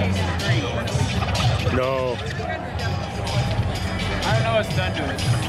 No. I don't know what's done to it.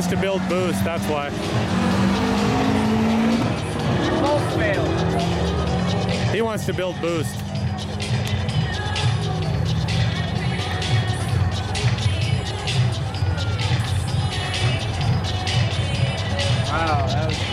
wants to build boost, that's why. He wants to build boost. Wow,